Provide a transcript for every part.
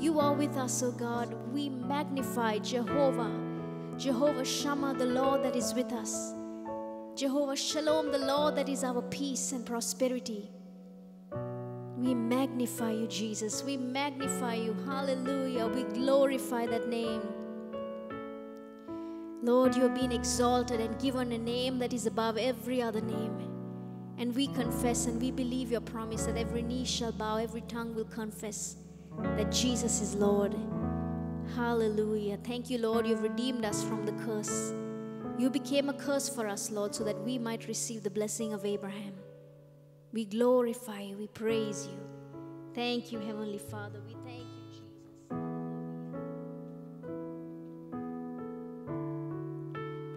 You are with us, O God. We magnify Jehovah, Jehovah Shammah, the Lord that is with us. Jehovah Shalom, the Lord that is our peace and prosperity. We magnify you, Jesus. We magnify you. Hallelujah. We glorify that name. Lord, you have been exalted and given a name that is above every other name. And we confess and we believe your promise that every knee shall bow, every tongue will confess that Jesus is Lord. Hallelujah. Thank you, Lord. You've redeemed us from the curse. You became a curse for us, Lord, so that we might receive the blessing of Abraham. We glorify you, we praise you. Thank you, Heavenly Father. We thank you, Jesus.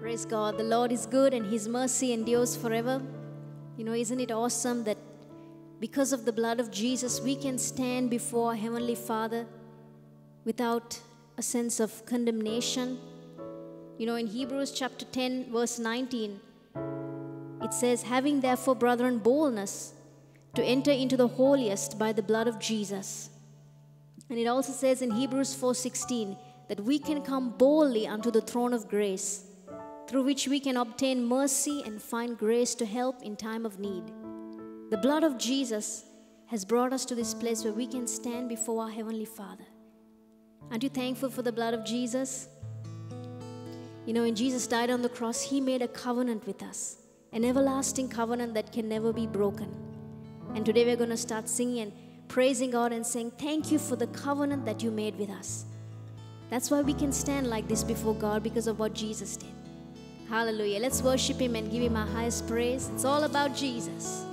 Praise God. The Lord is good and His mercy endures forever. You know, isn't it awesome that because of the blood of Jesus, we can stand before Heavenly Father without a sense of condemnation? You know, in Hebrews chapter 10, verse 19, it says, Having therefore, brethren, boldness to enter into the holiest by the blood of Jesus. And it also says in Hebrews 4:16 that we can come boldly unto the throne of grace, through which we can obtain mercy and find grace to help in time of need. The blood of Jesus has brought us to this place where we can stand before our Heavenly Father. Aren't you thankful for the blood of Jesus? You know, when Jesus died on the cross, He made a covenant with us, an everlasting covenant that can never be broken. And today we're going to start singing and praising God and saying, Thank you for the covenant that you made with us. That's why we can stand like this before God because of what Jesus did. Hallelujah. Let's worship Him and give Him our highest praise. It's all about Jesus.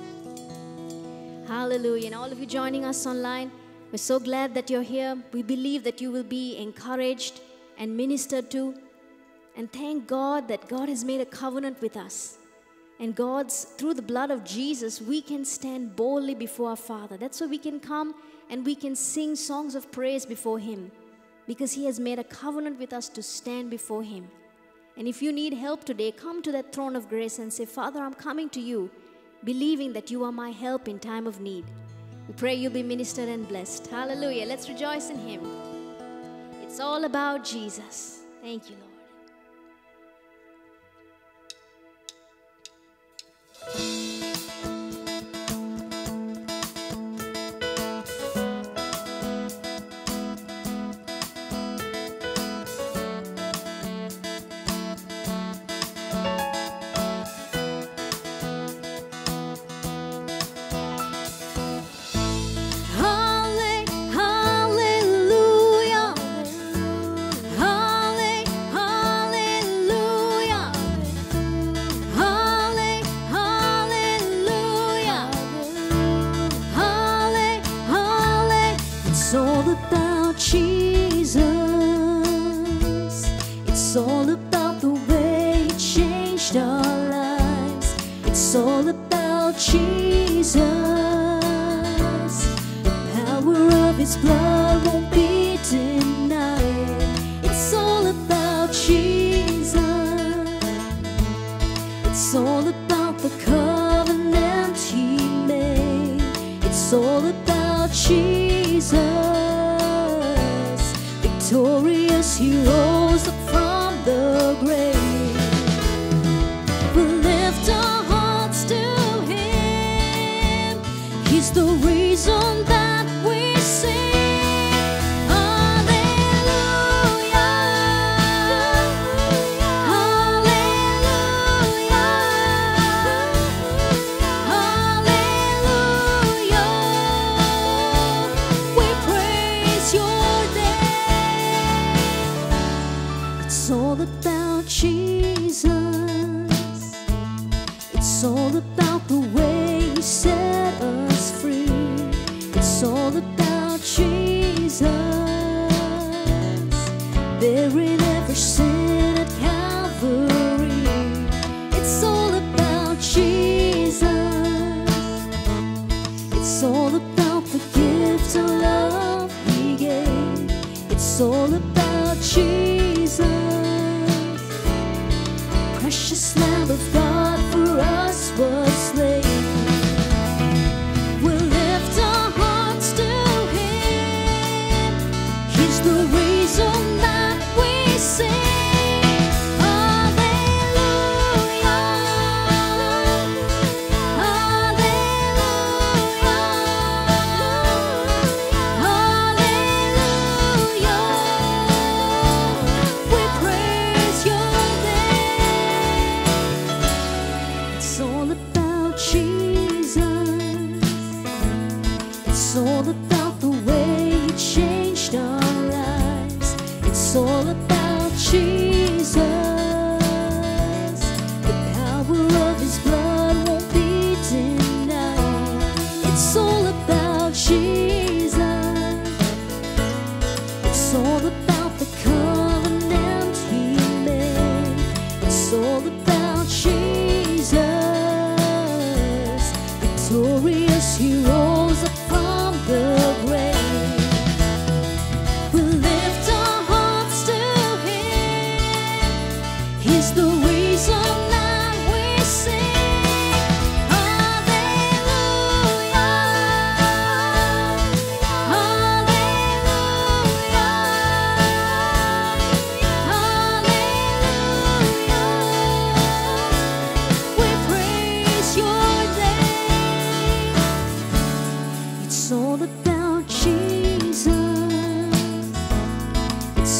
Hallelujah. And all of you joining us online, we're so glad that you're here. We believe that you will be encouraged and ministered to. And thank God that God has made a covenant with us. And God's, through the blood of Jesus, we can stand boldly before our Father. That's why we can come and we can sing songs of praise before Him because He has made a covenant with us to stand before Him. And if you need help today, come to that throne of grace and say, Father, I'm coming to you, believing that you are my help in time of need. We pray you'll be ministered and blessed. Hallelujah. Let's rejoice in Him. It's all about Jesus. Thank you, Lord. Jesus. It's all about the way He changed our lives. It's all about Jesus. The power of His blood It's all about the way He set us free. It's all about Jesus. Bearing every sin at Calvary. It's all about Jesus. It's all about the gift of love He gave. It's all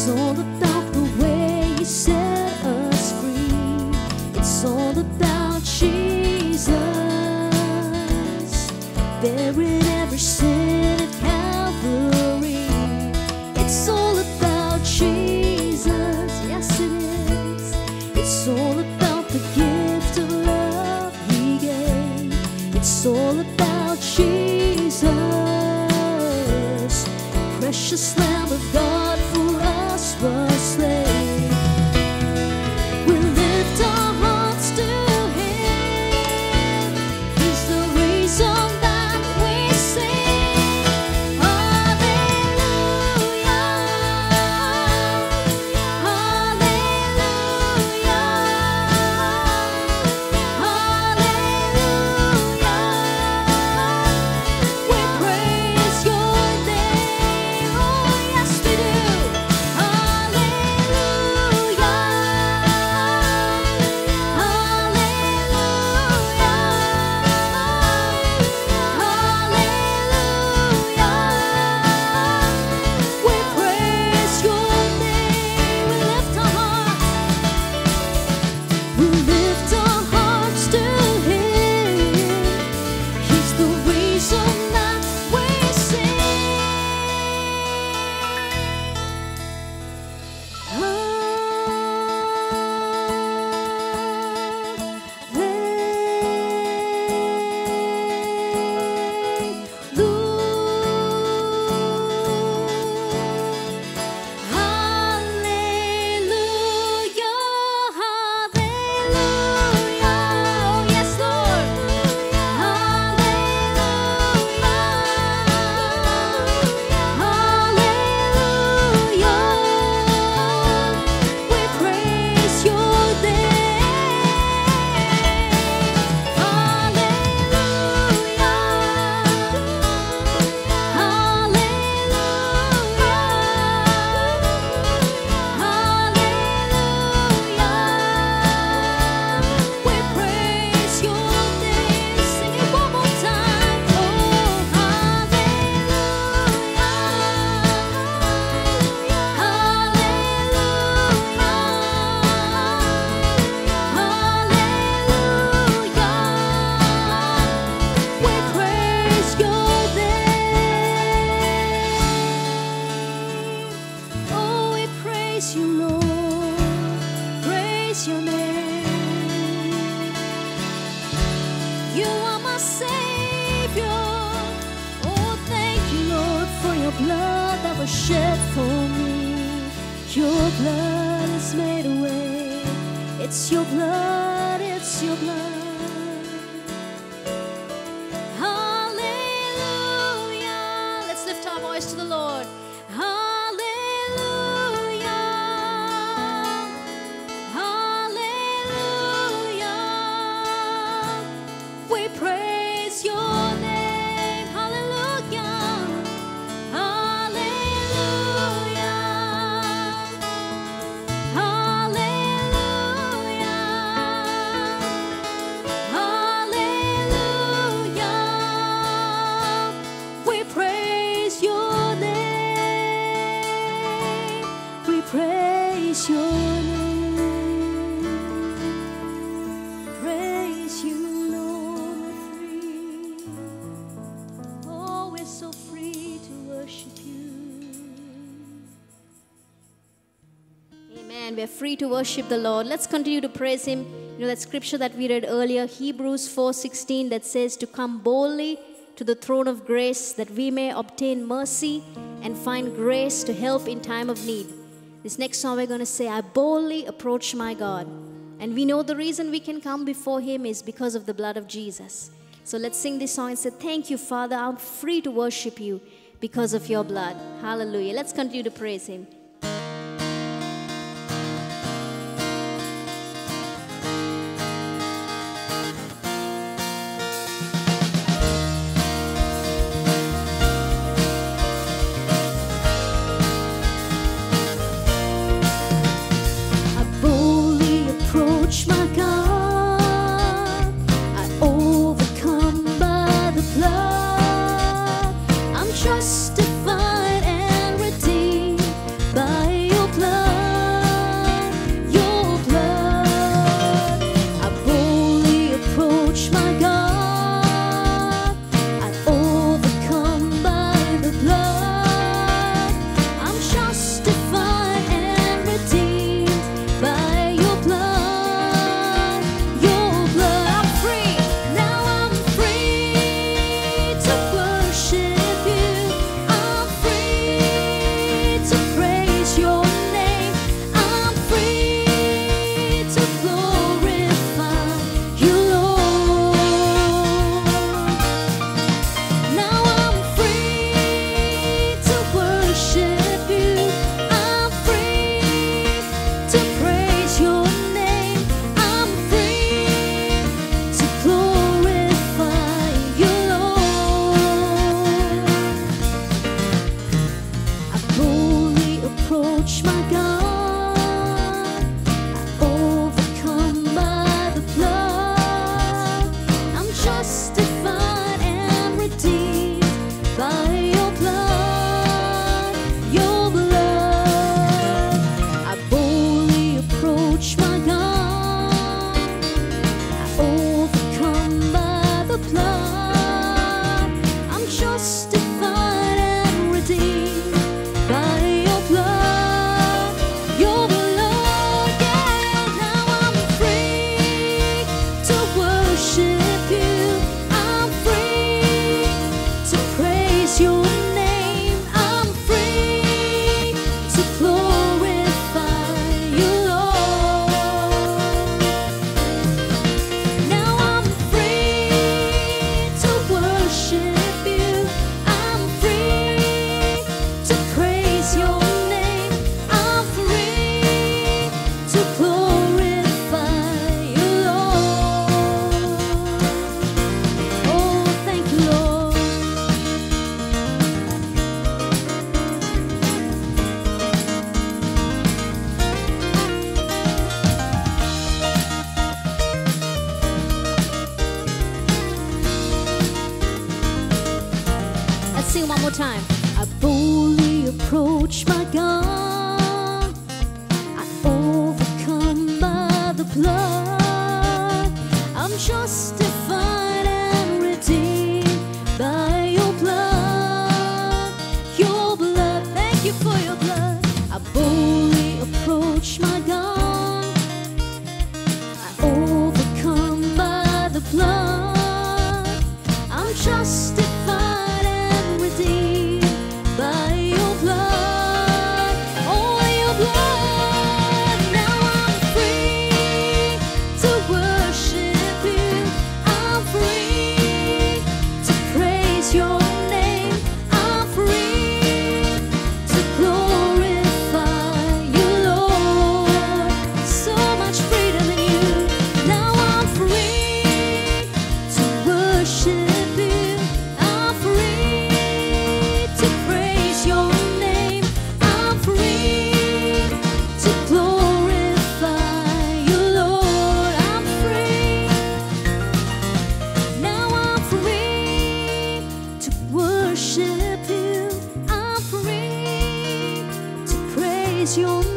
It's all about the way you set us free. It's all about Jesus. Buried every sin. free to worship the Lord. Let's continue to praise Him. You know that scripture that we read earlier, Hebrews 4:16, that says to come boldly to the throne of grace that we may obtain mercy and find grace to help in time of need. This next song we're going to say, I boldly approach my God. And we know the reason we can come before Him is because of the blood of Jesus. So let's sing this song and say, Thank you, Father. I'm free to worship you because of your blood. Hallelujah. Let's continue to praise Him. canción.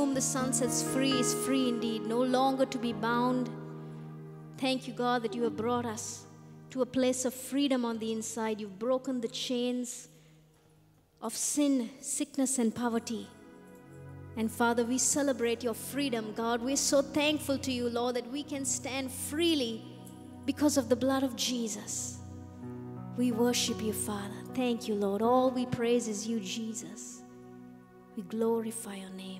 whom the Son sets free is free indeed, no longer to be bound. Thank you, God, that you have brought us to a place of freedom on the inside. You've broken the chains of sin, sickness, and poverty. And Father, we celebrate your freedom, God. We're so thankful to you, Lord, that we can stand freely because of the blood of Jesus. We worship you, Father. Thank you, Lord. All we praise is you, Jesus. We glorify your name.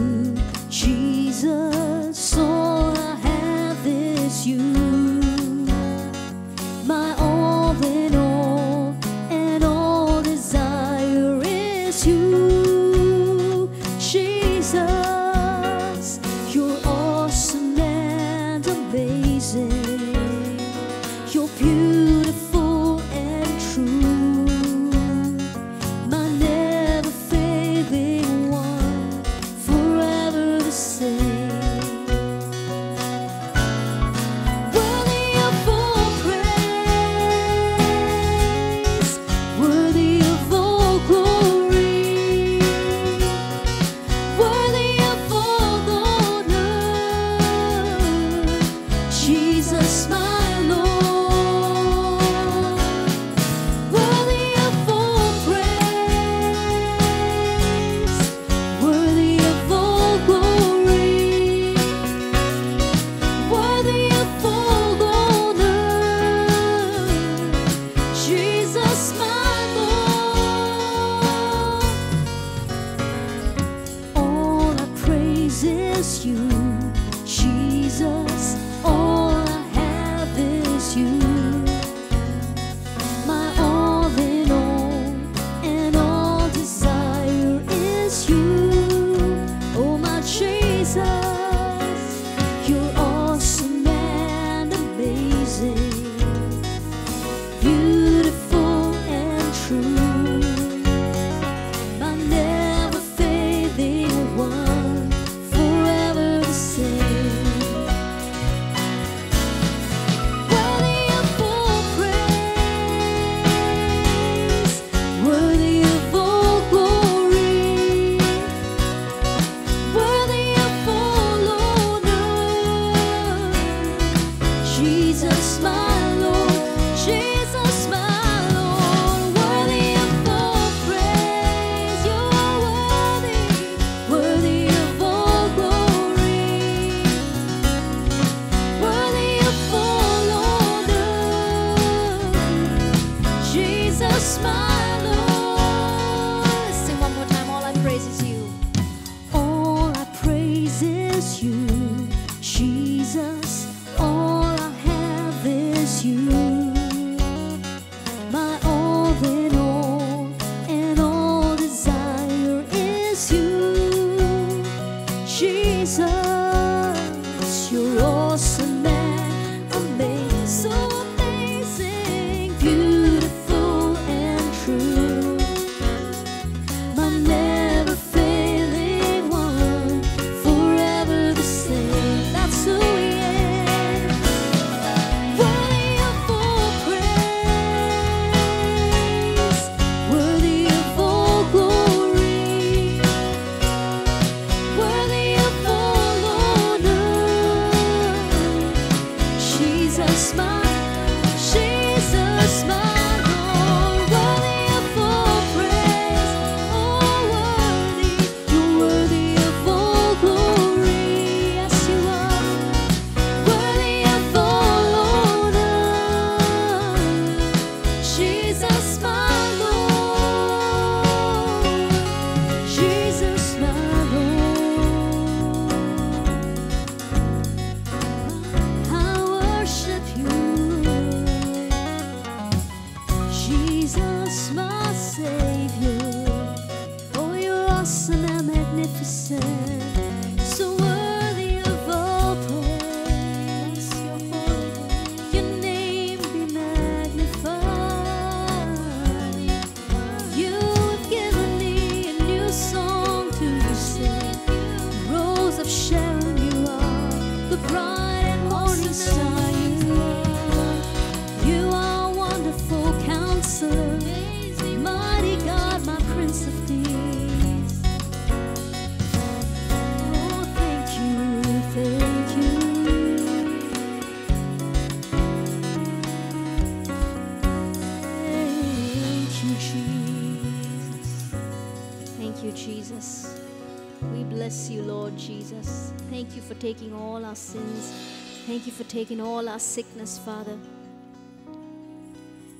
Thank you for taking all our sickness, Father.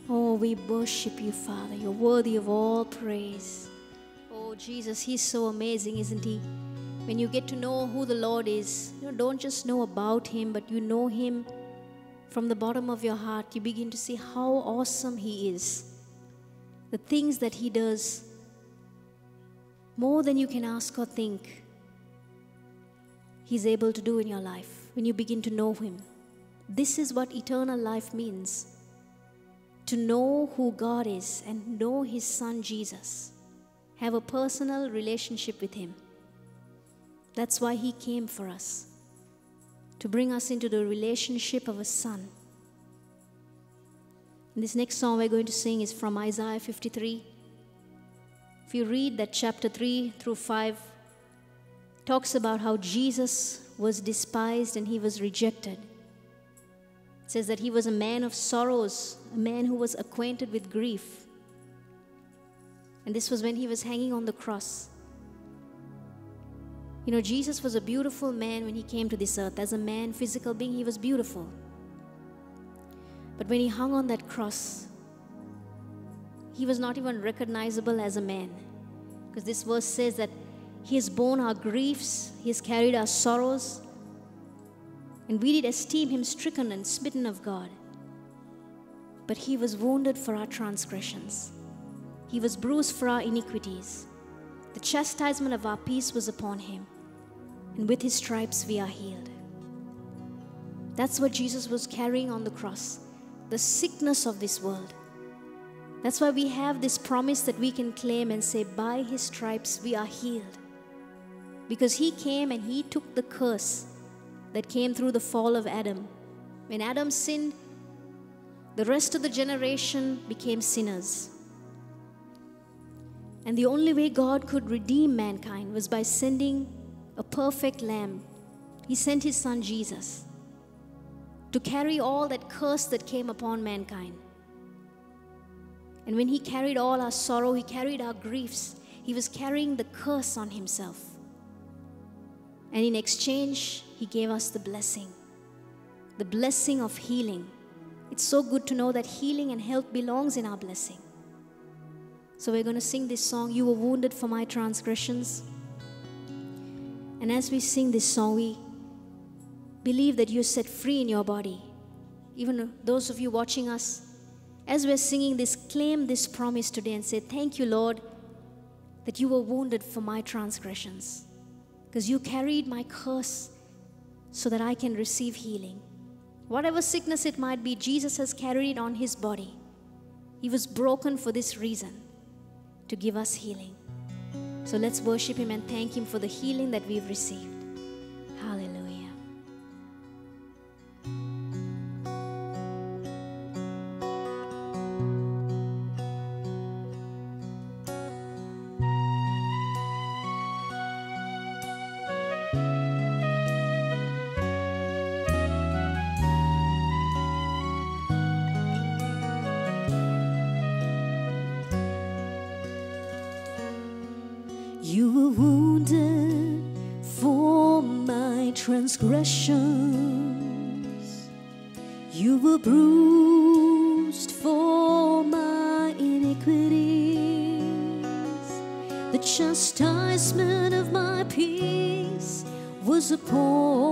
Oh, we worship you, Father. You're worthy of all praise. Oh, Jesus, He's so amazing, isn't He? When you get to know who the Lord is, you know, don't just know about Him, but you know Him from the bottom of your heart. You begin to see how awesome He is. The things that He does, more than you can ask or think, He's able to do in your life when you begin to know Him. This is what eternal life means to know who God is and know His Son Jesus. Have a personal relationship with Him. That's why He came for us, to bring us into the relationship of a Son. And this next song we're going to sing is from Isaiah 53. If you read that chapter 3 through 5, talks about how Jesus was despised and he was rejected. It says that he was a man of sorrows, a man who was acquainted with grief. And this was when he was hanging on the cross. You know, Jesus was a beautiful man when he came to this earth. As a man, physical being, he was beautiful. But when he hung on that cross, he was not even recognizable as a man. Because this verse says that he has borne our griefs, He has carried our sorrows, and we did esteem Him stricken and smitten of God. But He was wounded for our transgressions, He was bruised for our iniquities. The chastisement of our peace was upon Him, and with His stripes we are healed. That's what Jesus was carrying on the cross the sickness of this world. That's why we have this promise that we can claim and say, By His stripes we are healed because he came and he took the curse that came through the fall of Adam. When Adam sinned, the rest of the generation became sinners. And the only way God could redeem mankind was by sending a perfect lamb. He sent his son Jesus to carry all that curse that came upon mankind. And when he carried all our sorrow, he carried our griefs, he was carrying the curse on himself. And in exchange, He gave us the blessing the blessing of healing. It's so good to know that healing and health belongs in our blessing. So we're going to sing this song, You Were Wounded for My Transgressions. And as we sing this song, we believe that you're set free in your body. Even those of you watching us, as we're singing this, claim this promise today and say, Thank you, Lord, that you were wounded for my transgressions because you carried my curse so that I can receive healing. Whatever sickness it might be, Jesus has carried it on his body. He was broken for this reason to give us healing. So let's worship him and thank him for the healing that we've received. Transgressions. You were bruised for my iniquities. The chastisement of my peace was upon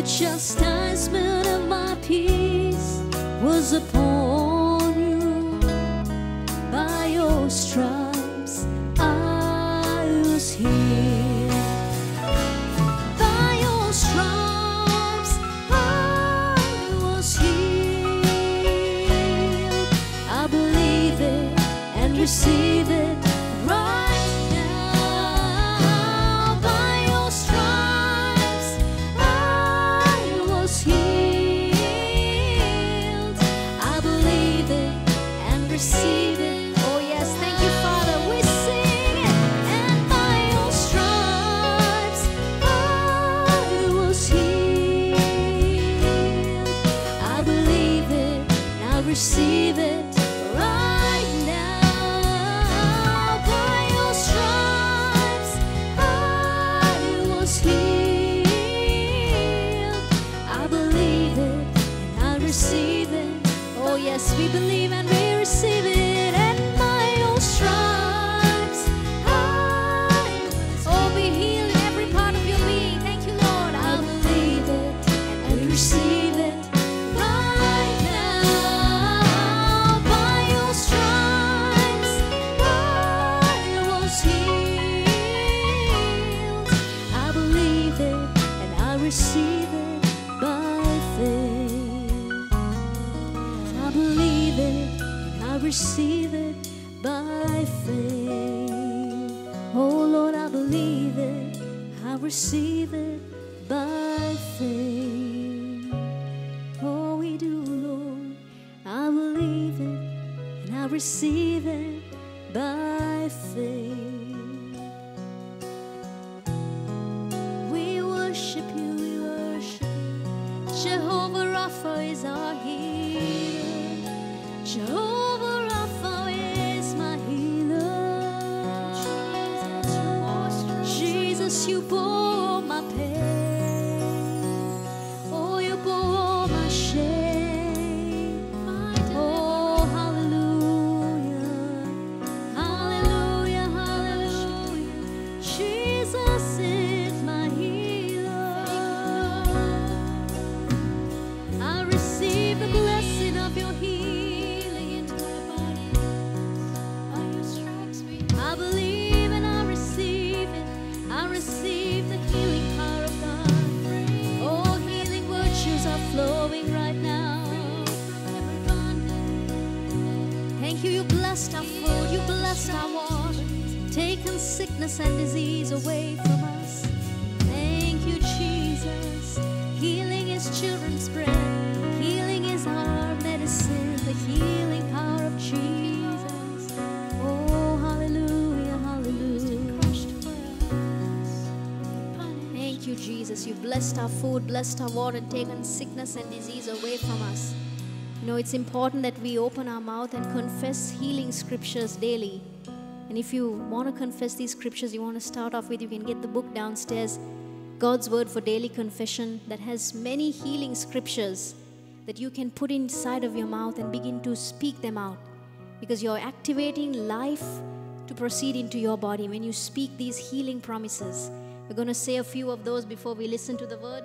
The chastisement of my peace was upon we believe and we receive it. receive it by faith. Oh Lord, I believe it. I receive it by faith. Oh, we do, Lord. I believe it and I receive you bore my pain. sickness and disease away from us. Thank you, Jesus. Healing is children's bread, healing is our medicine, the healing power of Jesus. Oh, hallelujah, hallelujah. Thank you, Jesus. You've blessed our food, blessed our water, taken sickness and disease away from us. You know, it's important that we open our mouth and confess healing scriptures daily and if you want to confess these scriptures, you want to start off with, you can get the book downstairs, God's Word for Daily Confession, that has many healing scriptures that you can put inside of your mouth and begin to speak them out. Because you're activating life to proceed into your body when you speak these healing promises. We're going to say a few of those before we listen to the word.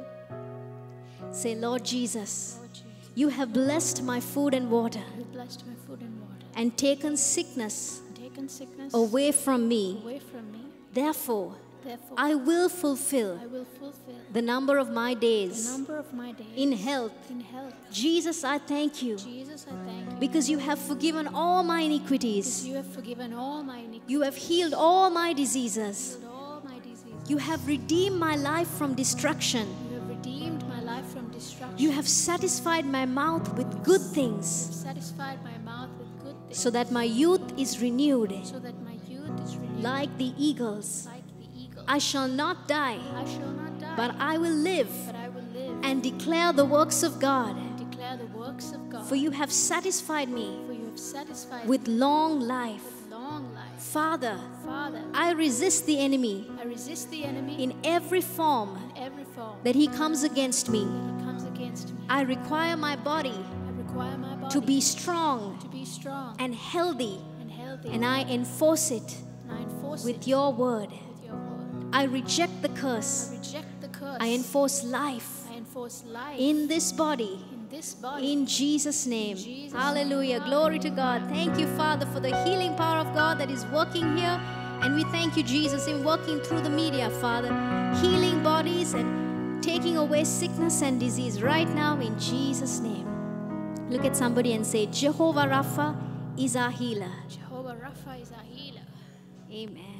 Say, Lord Jesus, Lord Jesus, you have blessed my food and water you blessed my food and water. and taken sickness sickness away from me. away from me. Therefore, Therefore, I will fulfill I will fulfill the number of my days of my days in health. in health. Jesus, I thank you Jesus, I thank you because you have forgiven all my iniquities. you have forgiven all my iniquities, You have healed all my diseases. all my diseases. You have redeemed my life from destruction. You have redeemed my life from destruction. You have satisfied my mouth with good things satisfied my so that my youth is renewed so that my youth is renewed like the eagles. like the eagle. I shall not die, I shall not die, but I will live but I will live and declare the works of God. declare the works of God. For you have satisfied me For you have satisfied with long life. with long life. Father, Father, I resist the enemy I resist the enemy in every form in every form that he comes against me. comes against me. I require my body I require my body to be strong to be strong and healthy, and healthy, and I enforce it I enforce with it your word. with your word. I reject the I curse. reject the curse. I enforce life I enforce life in this body. in this body. In Jesus' name. Jesus' Hallelujah. Glory to God. Thank you, Father, for the healing power of God that is working here. And we thank you, Jesus, in working through the media, Father, healing bodies and taking away sickness and disease right now in Jesus' name. Look at somebody and say, Jehovah Rapha is our healer. Jehovah Rapha is our healer. Amen.